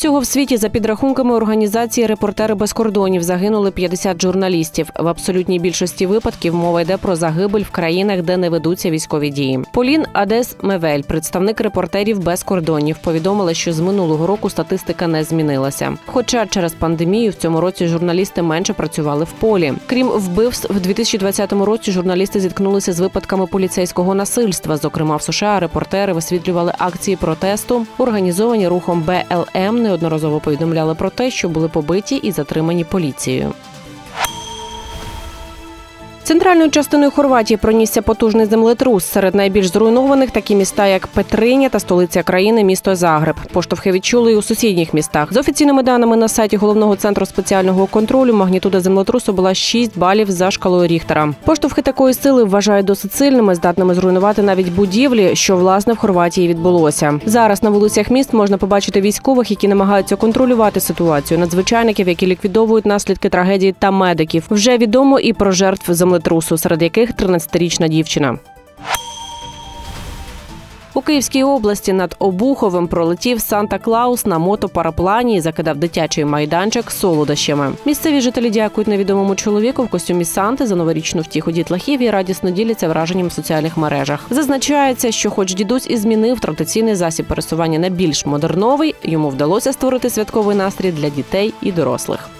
Всього в світі, за підрахунками організації Репортери без кордонів загинули 50 журналістів. В абсолютній більшості випадків мова йде про загибель в країнах, де не ведуться військові дії. Полін Адес Мевель, представник репортерів без кордонів, повідомила, що з минулого року статистика не змінилася. Хоча через пандемію в цьому році журналісти менше працювали в полі. Крім вбивств, в 2020 році журналісти зіткнулися з випадками поліцейського насильства. Зокрема, в США репортери висвітлювали акції протесту, організовані рухом БЛМ. Неодноразово повідомляли про те, що були побиті і затримані поліцією. Центральною частиною Хорватії пронісся потужний землетрус. Серед найбільш зруйнованих такі міста, як Петриня та столиця країни, місто Загреб. Поштовхи відчули й у сусідніх містах. За офіційними даними на сайті головного центру спеціального контролю, магнітуда землетрусу була 6 балів за шкалою Ріхтера. Поштовхи такої сили вважають досить сильними, здатними зруйнувати навіть будівлі, що власне в Хорватії відбулося. Зараз на вулицях міст можна побачити військових, які намагаються контролювати ситуацію, надзвичайників, які ліквідовують наслідки трагедії та медиків. Вже відомо і про жертв землетрусу землетрусу, серед яких 13-річна дівчина. У Київській області над Обуховим пролетів Санта Клаус на мотопараплані і закидав дитячий майданчик солодощами. Місцеві жителі дякують невідомому чоловіку в костюмі Санти за новорічну втіху дітлахів і радісно діляться враженням в соціальних мережах. Зазначається, що, хоч дідусь і змінив традиційний засіб пересування на більш модерновий, йому вдалося створити святковий настрій для дітей і дорослих.